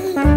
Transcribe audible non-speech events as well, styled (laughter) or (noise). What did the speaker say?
Bye. (laughs)